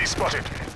UAV spotted.